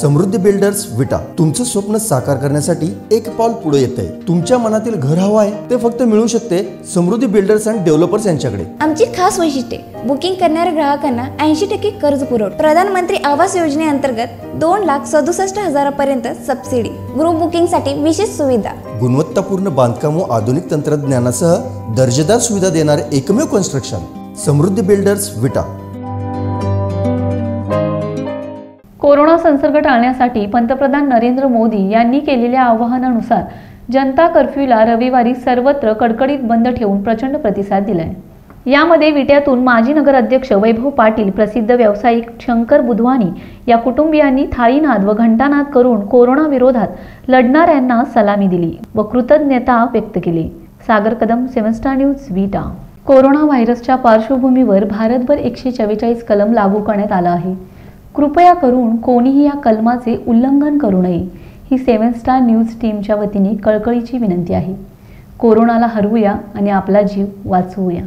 समृद्धी builders विटा. तुमचं स्वप्न साकार करण्यासाठी एक पाऊल पुढे येत आहे तुमच्या मनातील घर हवं आहे ते फक्त मिळू शकते समृद्धी बिल्डर्स अँड डेव्हलपर्स यांच्याकडे. आमची खास वैशिष्ट्ये बुकिंग करणाऱ्या ग्राहकांना ऐंशी टक्के कर्ज पुरवठा. प्रधानमंत्री आवास योजनेअंतर्गत दोन लाख सदुसष्ट हजारापर्यंत सबसिडी ग्रुप बुकिंगसाठी विशेष सुविधा. गुणवत्तापूर्ण बांधकाम व आधुनिक तंत्रज्ञानासह दर्जेदार सुविधा देणारे एकमेव construction Samruddhi builders Vita. Corona संसर्ग टाळण्यासाठी पंतप्रधान नरेंद्र मोदी यांनी केलेल्या आवाहनानुसार जनता कर्फ्यूला रविवारी सर्वत्र कडकडीत बंद ठेवून प्रचंड प्रतिसाद दिलाय. यामध्ये विट्यातून माजी नगर अध्यक्ष वैभव पाटील प्रसिद्ध व्यावसायिक शंकर बुधवानी या कुटुंबियांनी थाळीनाद व घंटानाद करून कोरोना विरोधात लढणाऱ्यांना सलामी दिली व कृतज्ञता व्यक्त केली. Sagar Kadam seven star news Vita. Corona व्हायरसच्या पार्श्वभूमीवर भारतभर एकशे चव्वेचाळीस कलम लागू करण्यात आला आहे. कृपया करून कोणीही या कलमाचे उल्लंघन करू नये. ही सेवन स्टार न्यूज टीमच्या वतीने कळकळीची विनंती आहे. कोरोनाला हरवूया आणि आपला जीव वाचवूया.